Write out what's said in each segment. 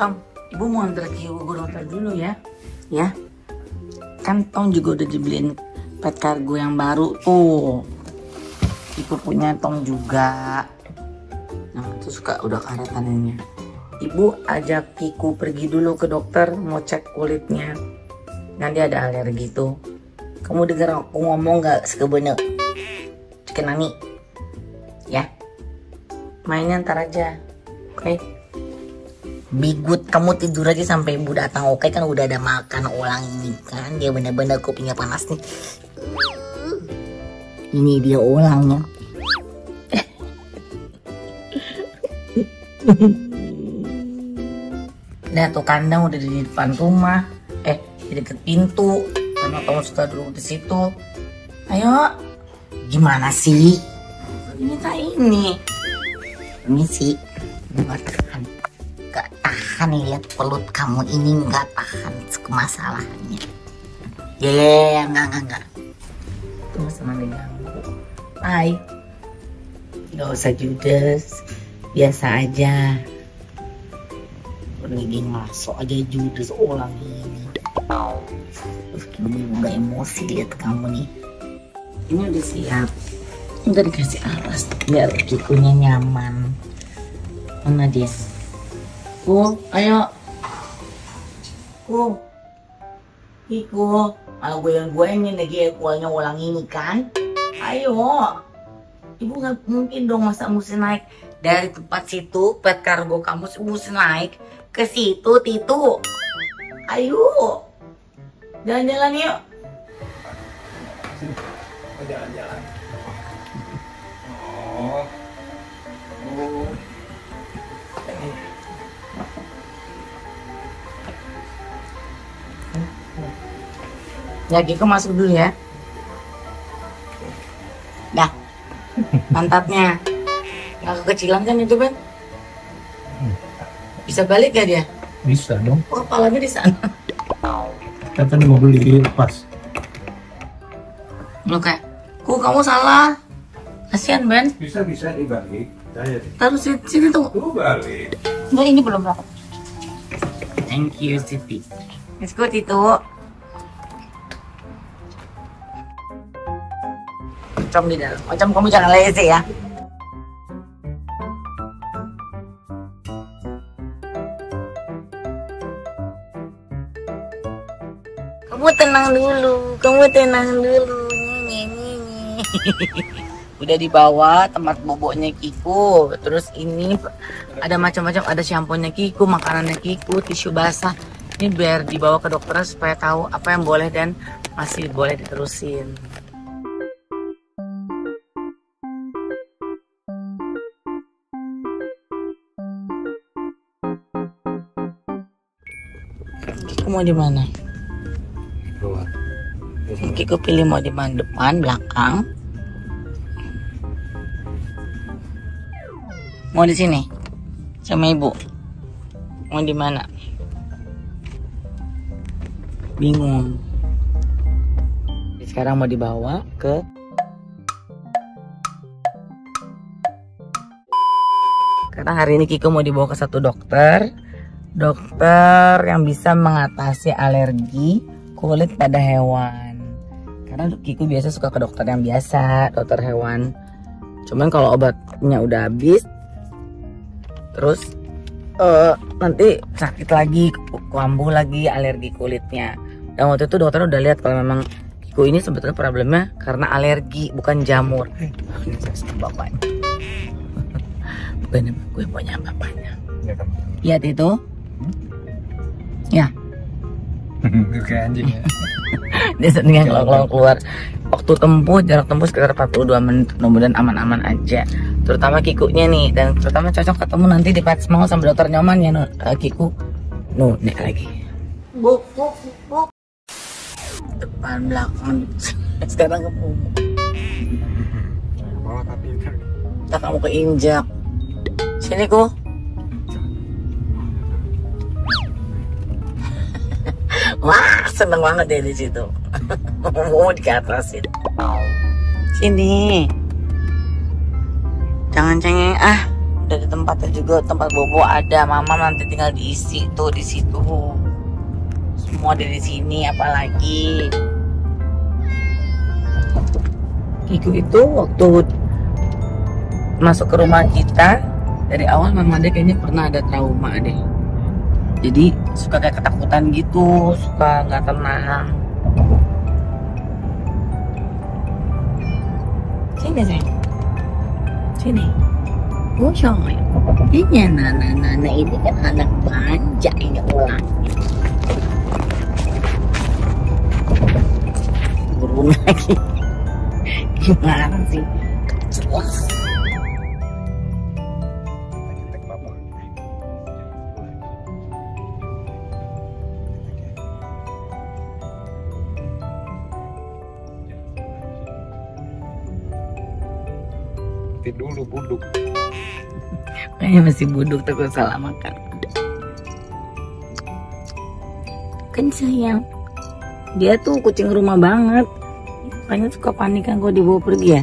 Tom, ibu mau antar ke ibu dokter dulu ya. Ya. Kan Tom juga udah dibeliin pet cargo yang baru tuh. Ibu punya Tom juga. Nah, itu suka udah karatan ini. Ibu ajak Kiku pergi dulu ke dokter mau cek kulitnya. Nanti ada alergi tuh. Kamu dengar aku ngomong nggak sekebener? Cekenani. Ya. Mainnya ntar aja. Oke. Bigut kamu tidur aja sampai ibu datang oke? Kan udah ada makan ulang ini kan? Dia bener-bener kupingnya panas nih. Ini dia ulangnya. Nah tuh kandang udah di depan rumah. Eh di deket pintu. Karena kamu suka duduk di situ. Ayo. Gimana sih? Ini. Ini sih. Gak tahan Gak tahan lihat pelut kamu ini Gak tahan kemasalahnya. Ya ya ya enggak enggak enggak Tunggu sama diganggu Hai. Gak usah judes. Biasa aja. Lagi masuk aja judes ulang ini. Uh, gini udah emosi lihat kamu nih. Ini udah siap. Udah dikasih alas. Biar kikunya nyaman. Mana dia ku ayo ku Kiku malah gue yang gue ini lagi kualnya ulang ini kan ayo ibu nggak mungkin dong masa mesti naik dari tempat situ pet kargo kamu mesti naik ke situ Titu. Ayo. Jalan-jalan yuk. Jalan-jalan. Ya Kiko masuk dulu ya. Dah. Pantatnya. Nggak kekecilan kan itu kan? Bisa balik gak dia? Bisa dong. Oh, kepalanya di sana. Katanya mau beli lepas. Lu kayak, ku kamu salah. Kasihan Ben. Bisa bisa dibalik. Saya Taruh sini, sini tuh. tuh balik. Enggak, ini belum berapa. Thank you, Siti. Let's go, Tito. Macam di dalam. Macam kamu jangan lazy ya. Kamu tenang dulu, kamu tenang dulu. Nyi, nyi, nyi. Udah dibawa tempat boboknya Kiku. Terus ini ada macam-macam, ada shampoo-nya Kiku, makanannya Kiku, tisu basah. Ini biar dibawa ke dokter supaya tahu apa yang boleh dan masih boleh diterusin. Mau di mana? Keluar. Kiku pilih mau di mana? Depan, belakang. Mau di sini? Sama ibu? Mau di mana? Bingung. Sekarang mau dibawa ke Karena hari ini Kiko mau dibawa ke satu dokter Dokter yang bisa mengatasi alergi kulit pada hewan Karena Kiko biasa suka ke dokter yang biasa Dokter hewan Cuman kalau obatnya udah habis Terus eh, Nanti sakit lagi Kambuh lagi alergi kulitnya Dan waktu itu dokter udah lihat kalau memang Kiko ini sebetulnya problemnya karena alergi bukan jamur. Bukan gue punya bapaknya. Ya kan. Lihat itu. Ya, Kayak anjing ya. dia sendiri kalau keluar. Waktu tempuh jarak tempuh sekitar 42 menit. Mudah-mudahan aman-aman aja. Terutama kikunya nih dan terutama cocok ketemu nanti di Pet Small sama dokter nyaman ya Nu. Eh, Kiku. Nu, nih lagi. Bu, bu, bu. Depan belakang. Sekarang ke punggung. Bawa tapi kan. Tak kamu keinjak. Sini ku. Wah, seneng banget deh di situ. Mau di atas itu. Sini. Jangan cengeng ah. udah di tempatnya juga tempat bobo ada mama nanti tinggal diisi tuh di situ semua dari sini apalagi Kiku itu waktu masuk ke rumah kita dari awal mama dia kayaknya pernah ada trauma deh jadi suka kayak ketakutan gitu suka nggak tenang. Sini sayang sini. Oh sayang ini nana nana ini kan anak manja ini orangnya burung lagi. Gimana sih? Jelas kayaknya masih buduk takut salah makan. Kan sayang dia tuh kucing rumah banget. Makanya suka panik kan kalau dibawa pergi ya.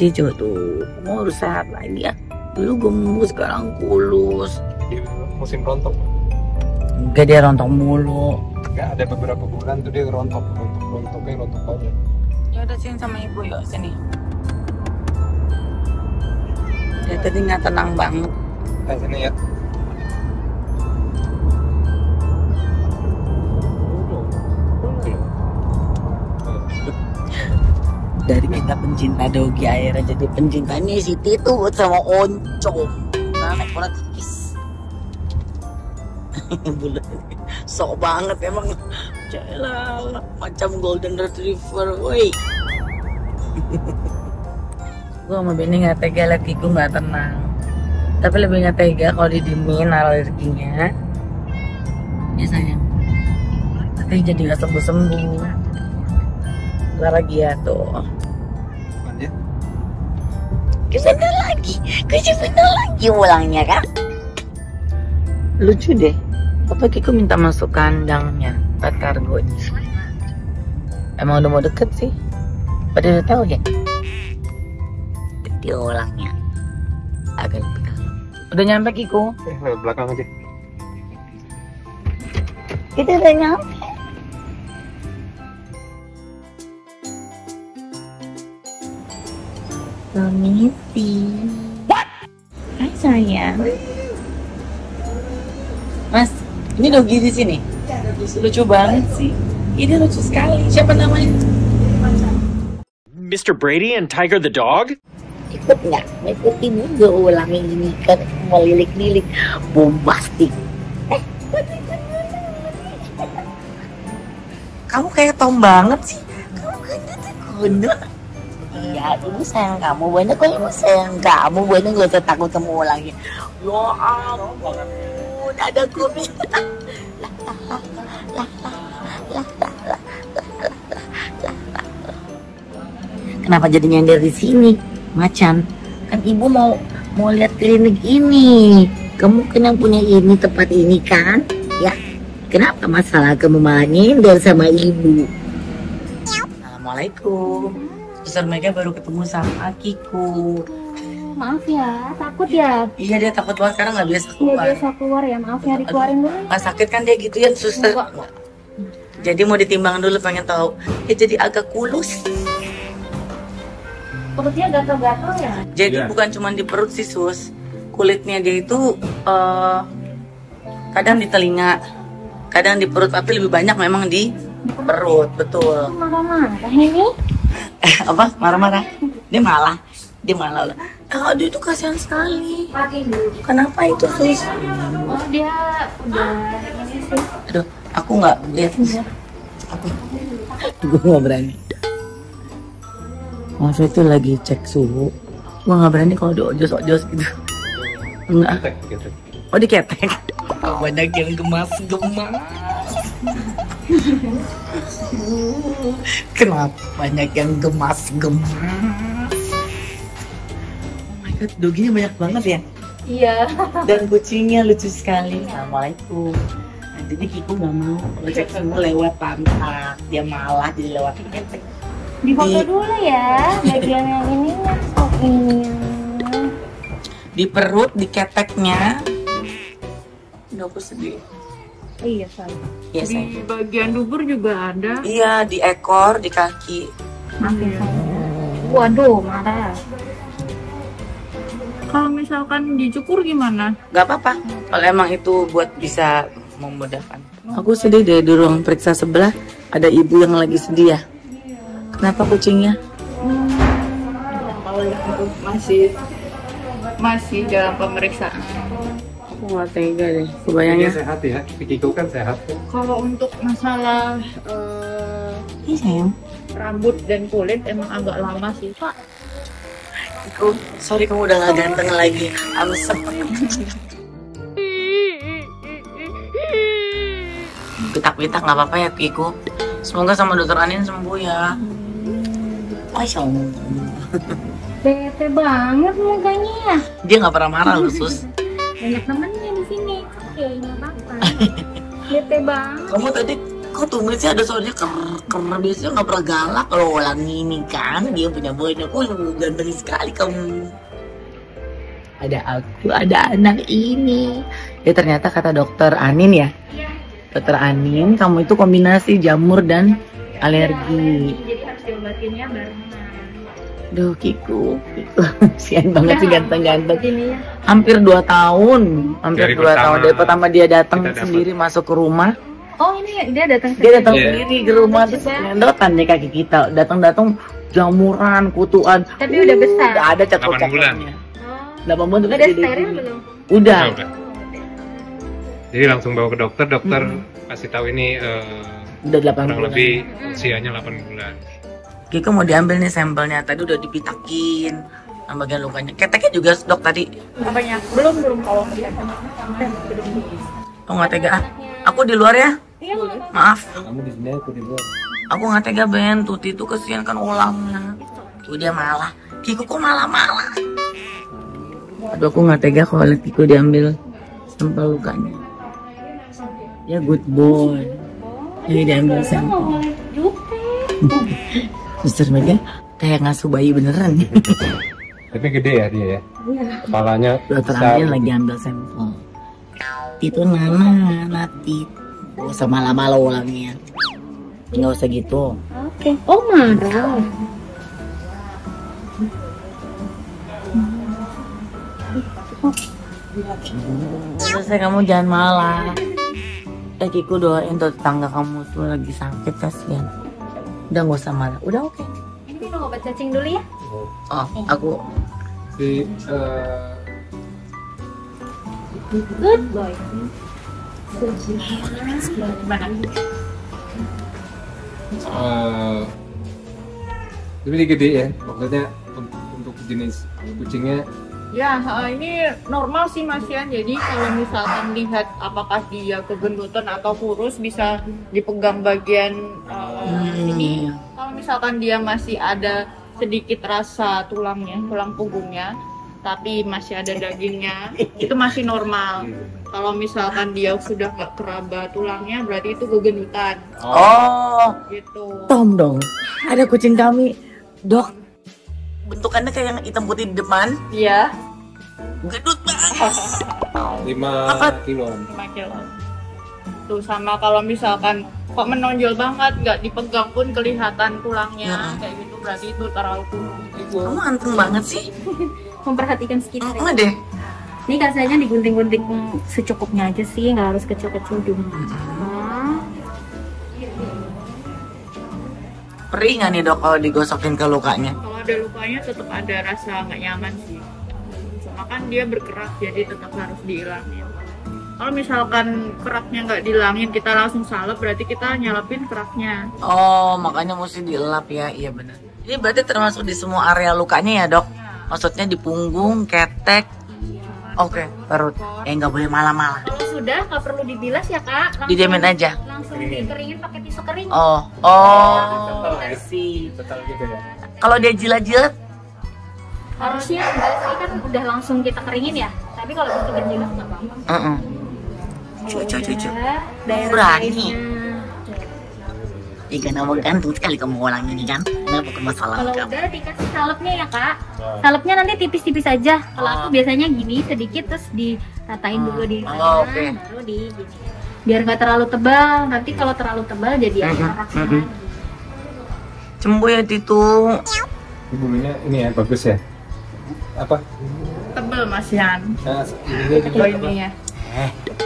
Cico tuh mau harus sehat lagi ya. Dulu gemuk sekarang kulus. Di musim rontok. enggak dia rontok mulu. Enggak ada beberapa bulan tuh dia rontok, rontok, rontoknya rontok banget. ya udah sini sama ibu yuk sini dia tadi nggak tenang banget. Nah, sini ya. dari kita pencinta dogi akhirnya jadi pencintanya si Tito sama Oncom nah bola tipis. Bulu sok banget emang. Jalan macam golden retriever woi gue sama Benny nggak tega liat Kiku nggak tenang tapi lebih nggak tega kalau didiemin alerginya ya sayang tapi jadi nggak sembuh sembuh lagi ya tuh. Ke sana lagi, ke sana lagi ulangnya kan? Lucu deh. Apa Kiko minta masuk kandangnya, pet kargonya. Emang udah mau deket sih? Pada udah tahu ya? Dia ulangnya. Agak lebih kalem. Udah nyampe Kiko? Eh, lewat belakang aja. Kita udah nyampe. Permisi. What? Hai sayang. Mas, ini dogi di sini. Lucu banget sih. Ini lucu sekali. Siapa namanya? Mr. Brady and Tiger the dog? Ikut nggak? Ikutin juga ulang ini kan melilik-lilik bombastik. Eh, kamu kayak Tom banget sih. Kamu kan kuno. Iya, ibu sayang kamu. Banyak kok ibu sayang kamu. Banyak gak usah takut kamu lagi. Ya ampun, ada kumis. Kenapa jadi nyender di sini, Macan? Kan ibu mau mau lihat klinik ini. Kamu kan yang punya ini tempat ini kan? Ya, kenapa masalah kamu malah nyender sama ibu? Assalamualaikum. Suster Mega baru ketemu sama Akiku. Maaf ya, takut ya. Iya dia takut banget karena nggak biasa Iya keluar. biasa keluar ya, maaf ya dikeluarin dulu. Nggak sakit kan dia gitu ya suster. Enggak. Jadi mau ditimbang dulu pengen tahu. Ya jadi agak kulus. Perutnya gatal-gatal ya. Jadi Iya. bukan cuma di perut sih sus. Kulitnya dia itu eh, kadang di telinga, kadang di perut, tapi lebih banyak memang di perut, betul. Marah-marah ini. Eh apa? Marah-marah? Dia malah, dia malah. Ah, dia itu kasihan sekali. Kenapa itu sus? Oh dia udah ini sih. Aduh, aku nggak lihat sus. Aku, gue nggak berani. Maaf itu lagi cek suhu. Gue nggak berani kalau diojos-ojos gitu. Enggak. Gitu. Oh diketek. Oh, banyak yang gemas-gemas. Kenapa banyak yang gemas-gemas? Oh my god, doginya banyak banget ya. Iya. Dan kucingnya lucu sekali. Assalamualaikum. Nanti dia Kiku nggak mau kalau cek semua lewat pantat. Dia malah jadi lewat ketek. Di- dulu ya, bagian yang ininya. Oh iya. di perut, di keteknya. Udah aku sedih. Iya, sayang. Iya, sayang. Di bagian dubur juga ada. Iya, di ekor, di kaki. Maaf ya, sayang. Waduh, marah. Kalau misalkan dicukur gimana? Gak apa-apa. Kalau emang itu buat bisa memudahkan. Aku sedih deh di ruang periksa sebelah ada ibu yang lagi sedih ya. Kenapa kucingnya? Masih masih dalam pemeriksaan. Aku gak tega deh. Kebayangnya. sehat ya. Kiko kan sehat. Kalau untuk masalah eh, Iya sayang. rambut dan kulit emang agak lama sih, Pak. Aku, sorry kamu udah gak ganteng lagi. I'm sorry. Pitak-pitak nggak apa-apa ya Kiku. Semoga sama dokter Anin sembuh ya. Oh, Bete banget mukanya. Dia nggak pernah marah loh sus. Banyak temennya di sini. Oke, nggak apa-apa. Bete banget. Kamu tadi kok tumben sih ada suaranya ker ker biasanya nggak pernah galak kalau orang ini kan dia punya banyak oh ganteng sekali kamu ada aku ada anak ini ya ternyata kata dokter Anin ya dokter Anin kamu itu kombinasi jamur dan alergi Jadi diobatinnya barengan. Duh Kiku, Kiku. Sian banget sih ganteng-ganteng Ini ya. Hampir 2 tahun Hampir Dari 2 tahun pertama Dari pertama dia datang sendiri masuk ke rumah Oh ini dia datang dia datang Iya. sendiri ke rumah terus ngendotan deh kaki kita datang-datang jamuran kutuan Tapi udah besar. udah ada cat Delapan bulan. tuh Udah steril belum? udah Oh, udah. Jadi langsung bawa ke dokter, dokter kasih tahu ini eh, udah delapan kurang bulan lebih usianya 8 bulan. Kiko mau diambil nih sampelnya. Tadi udah dipitakin nah, bagian lukanya. Keteknya juga dok tadi. Apanya? Belum belum kalau dia. oh nggak tega. Ah aku di luar ya? Iya, maaf. Kamu di sini, aku di luar. aku nggak tega Ben. Tuti tuh kesian kan ulangnya. Tuh dia malah. Kiko kok malah malah aduh aku nggak tega kalau lihat Kiko diambil sampel lukanya. Ya good boy. Jadi diambil sampel Suster Mega kayak ngasuh bayi beneran Tapi gede ya dia ya. Kepalanya dokter besar. Anin lagi ambil sampel itu Nana Nati gak usah malah-malah ulangnya nggak usah gitu Oke. Oh marah. selesai kamu jangan malah eh Kiku doain tuh tetangga kamu tuh lagi sakit kasihan udah nggak usah marah udah oke Ini minum obat cacing dulu ya. oh aku Si, eh, Good boy. Eh, tapi dia gede ya. Maksudnya untuk, untuk jenis kucingnya Ya, eh, ini normal sih Mas ya. Jadi kalau misalkan lihat apakah dia kegendutan atau kurus bisa dipegang bagian ini. hmm, Kalau misalkan dia masih ada sedikit rasa tulangnya, tulang punggungnya, tapi masih ada dagingnya, itu masih normal. Kalau misalkan dia sudah nggak keraba tulangnya, berarti itu kegendutan. oh Gitu. Tom dong ada kucing kami dok bentukannya kayak yang hitam putih di depan Iya, gedut banget 5 Apa? kilo. 5 kilo. Tuh sama kalau misalkan kok menonjol banget, nggak dipegang pun kelihatan tulangnya, Mm-mm. kayak gitu berarti itu terlalu kurus. kamu anteng banget sih Memperhatikan sekitar. ya. enggak deh Ini kasanya digunting-gunting secukupnya aja sih, nggak harus kecil-kecil juga. Ah, perih nggak nih dok kalau digosokin ke lukanya Kalau ada lukanya tetap ada rasa nggak nyaman sih. Cuma kan dia berkerak jadi tetap harus dihilangin. Kalau misalkan keraknya nggak dihilangin kita langsung salep berarti kita nyelapin keraknya. Oh, makanya mesti dielap ya. Iya benar. Ini berarti termasuk di semua area lukanya ya, Dok? Maksudnya di punggung, ketek. Oke, perut. Eh, nggak boleh malah-malah. Kalau sudah nggak perlu dibilas ya kak. Langsung, Dijamin aja. Langsung dikeringin pakai tisu kering. Oh, oh, see. Total gitu ya. Kalau dia jilat-jilat, Harusnya sih kan udah langsung kita keringin ya. Tapi kalau itu berjilat nggak apa-apa. Cuy, cuy. Ya, daerah Berani. lainnya. Ikan abang ganteng sekali kamu orang ini kan. Kenapa ke masalah Kalau kamu? udah dikasih salepnya ya kak. Salepnya nanti tipis-tipis aja. Kalau aku biasanya gini sedikit terus diratain dulu di Oh, kanan, oke. baru di gini. Biar nggak terlalu tebal. Nanti kalau terlalu tebal jadi Mhm, arak mhm. Cembu ya itu. Bumbunya ini ya bagus ya. Apa? Tebel Mas Yan. Nah, Oh ini ya.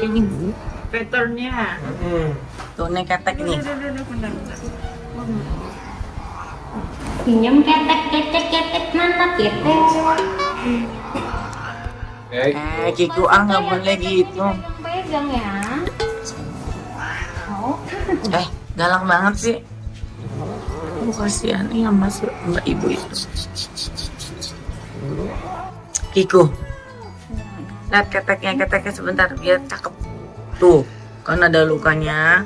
Ini patternnya. Hmm. Tuh nih ketek nih. Pinjam ketek ketek ketek mana ketek. Baik. Eh, Kiku ah nggak boleh gitu. Pegang ya. Mau? Eh, galang banget sih. Aduh, kasihan ya mas mbak ibu itu. Kiku, lihat keteknya keteknya sebentar biar cakep. Tuh, kan ada lukanya.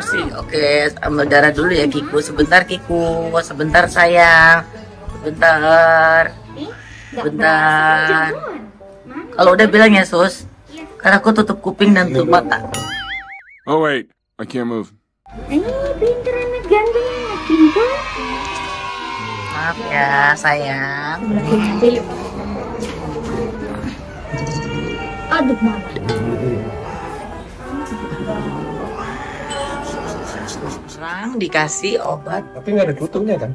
Masih oke, ambil darah dulu ya Kiku. Sebentar Kiku, sebentar sayang. Sebentar. Nggak Bentar. berasa, jangan. Kalau udah bilang ya sus, aku tutup kuping dan tutup mata. Oh wait, I can't move. Eh, pinter anak ganteng anak pintar. Maaf ya sayang. Aduh mama. Serang dikasih obat Tapi nggak ada tutupnya kan?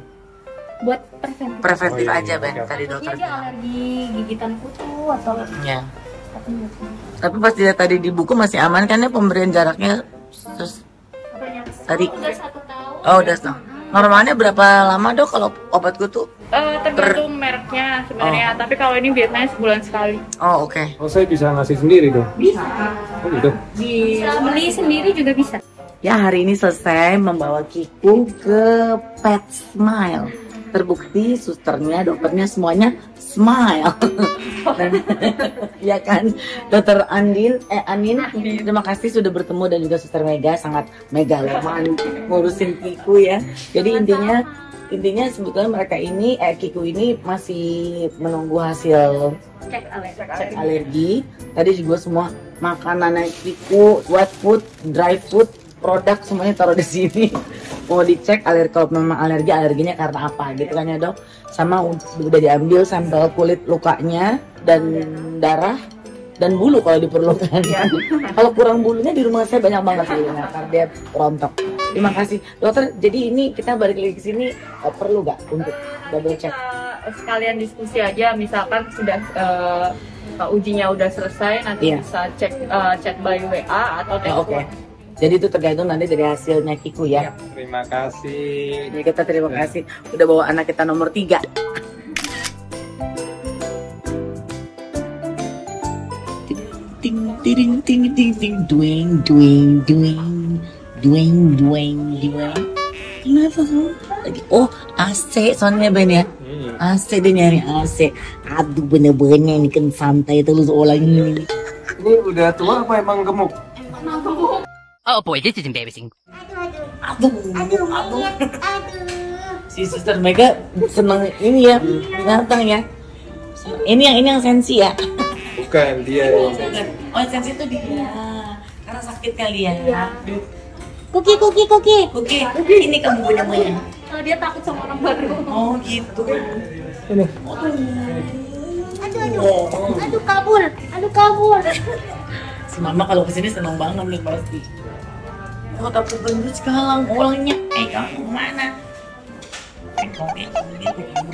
Buat preventif. preventif Oh, iya, aja iya, Ben oke. tadi Iya dokter dia bilang. alergi gigitan kutu atau Ya. apa gitu. Tapi pas dilihat tadi di buku masih aman kan ya pemberian jaraknya terus? Tadi. Oh, udah satu tahun. oh udah setengah. Normalnya berapa lama dok kalau obat kutu? Eh, tergantung mereknya sebenarnya, tapi kalau ini biasanya sebulan sekali. Oh oke. Oh saya bisa ngasih sendiri dong. Bisa. Oh gitu. Bisa beli sendiri juga bisa. Ya hari ini selesai membawa Kiku ke Pet Smile. Terbukti susternya, dokternya semuanya smile. Dan, ya kan, dokter Andin, eh Anin, terima kasih sudah bertemu dan juga suster Mega sangat megaloman ngurusin Kiku ya. Jadi intinya intinya sebetulnya mereka ini eh Kiku ini masih menunggu hasil Cek alergi. cek alergi. Tadi juga semua makanannya Kiku, wet food, dry food, produk semuanya taruh di sini. Mau dicek alergi kalau memang alergi alerginya karena apa gitu kan ya dok. Sama udah diambil sampel kulit lukanya dan darah dan bulu kalau diperlukan. kalau kurang bulunya di rumah saya banyak banget sih karena dia rontok. Terima kasih dokter. Jadi ini kita balik lagi ke sini eh, perlu gak untuk double check? Kita sekalian diskusi aja, misalkan sudah eh, ujinya udah selesai, nanti Iya. bisa cek eh, chat by WA atau Oh, telepon. Jadi itu tergantung nanti dari hasilnya Kiku ya. Terima kasih. Jadi kita terima kasih udah bawa anak kita nomor tiga. Ting ting ting ting ting dueng dueng dueng dueng dueng dueng. Kenapa kamu lagi? Oh AC soalnya Ben ya. Hmm. AC dia nyari AC. Aduh bener-bener ini kan santai terus orang ini. Ini udah tua apa emang gemuk? Oh boy, this is embarrassing. Aduh, aduh, Si Suster Mega seneng ini ya, binatang ya. Ini yang ini yang sensi ya. Bukan dia. Oh, yang sensi itu dia. Karena sakit kali ya. Kuki kuki kuki. Oke, ini kamu punya punya. Kalau dia takut sama orang baru. Oh gitu. Ini. Aduh aduh. Aduh kabur. Aduh kabur. Si Mama kalau ke sini seneng banget nih pasti. Oh tapi gendut sekarang ulangnya. Eh kamu mana? Eh kamu ya, kamu gitu, kamu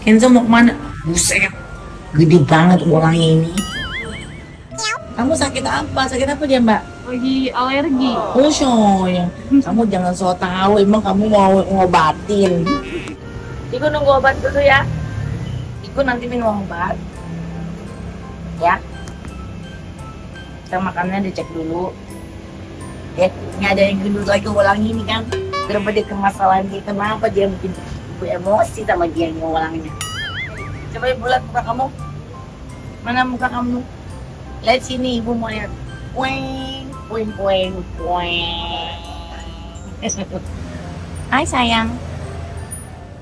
Kenzo mau ke mana? Buset, gede banget orang ini. Kamu sakit apa? Sakit apa dia mbak? Lagi alergi. Oh sayang, kamu jangan so tahu. Emang kamu mau ngobatin? Ibu nunggu obat dulu ya. Ibu nanti minum obat. Ya. Kita makannya dicek dulu. Ya, ini ada yang gendut lagi ulang ini kan. Kenapa dia kemasalahan dia? Kenapa dia bikin ibu emosi sama dia yang ngulangnya? Coba ibu lihat muka kamu. Mana muka kamu? Lihat sini ibu mau lihat. Puing, puing, puing, puing. Hai sayang.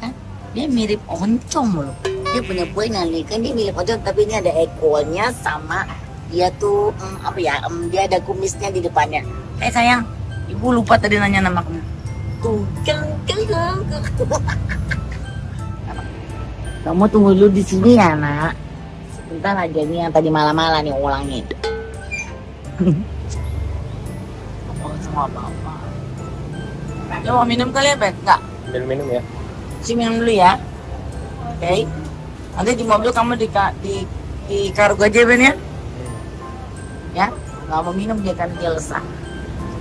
Hah? Dia mirip oncom loh. Dia punya punya nih kan dia milik ojol tapi ini ada ekornya sama dia tuh em, apa ya em, dia ada kumisnya di depannya eh sayang ibu lupa tadi nanya nama kamu tuh kan kan kamu tunggu dulu di sini ya nak sebentar aja nih yang tadi malam-malam nih ulangin oh sama apa Ya mau minum kali ya, Bet? Enggak. Minum-minum ya. Si minum dulu ya. Oke. Nanti di mobil kamu di di di kargo aja Ben ya. Ya. Nggak mau minum dia kan dia lesah.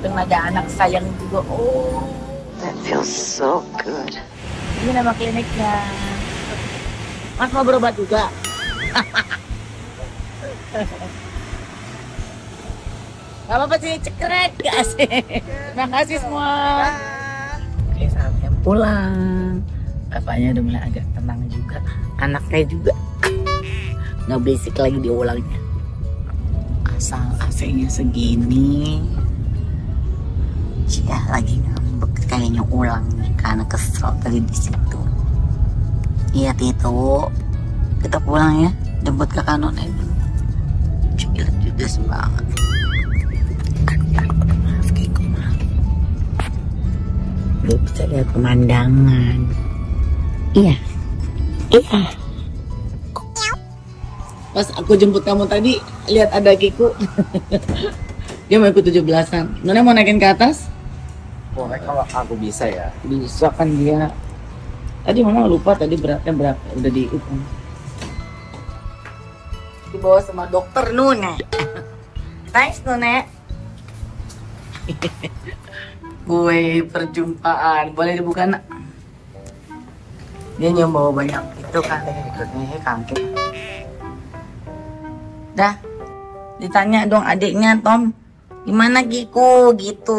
Dan ada anak sayang juga. Oh. That feels so good. Ini nama kliniknya. Mas mau berobat juga. Gak apa-apa sih, cekrek gak sih? Terima kasih semua. Oke, saatnya pulang. Bapaknya udah mulai agak tenang juga. Anaknya juga. Nggak berisik lagi diulangnya. Asal AC-nya segini. Ya, lagi ngambek kayaknya ulang nih karena kesel tadi di situ. Iya, Tito. Kita pulang ya. Jemput kakak nona dulu. Cilat judes banget. Maaf, Kiko, maaf. Belum bisa lihat pemandangan. Iya. Iya. Pas aku jemput kamu tadi, lihat ada Kiku. Dia mau ikut 17-an. Nona mau naikin ke atas? Pokoknya kalau aku bisa ya. Bisa kan dia. Tadi mama lupa tadi beratnya berapa. Udah dihitung. Dibawa sama dokter Nune. Thanks Nune. Kue perjumpaan. Boleh dibuka nak? Dia nyoba banyak itu kan ikutnya kaget. Dah, ditanya dong adiknya Tom, gimana Giku gitu.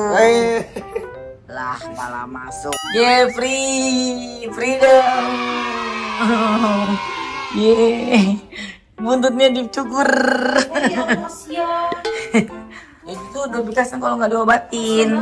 Lah malah masuk. Jeffrey, freedom. Ye, buntutnya dicukur. ya itu udah bekasan kalau nggak diobatin.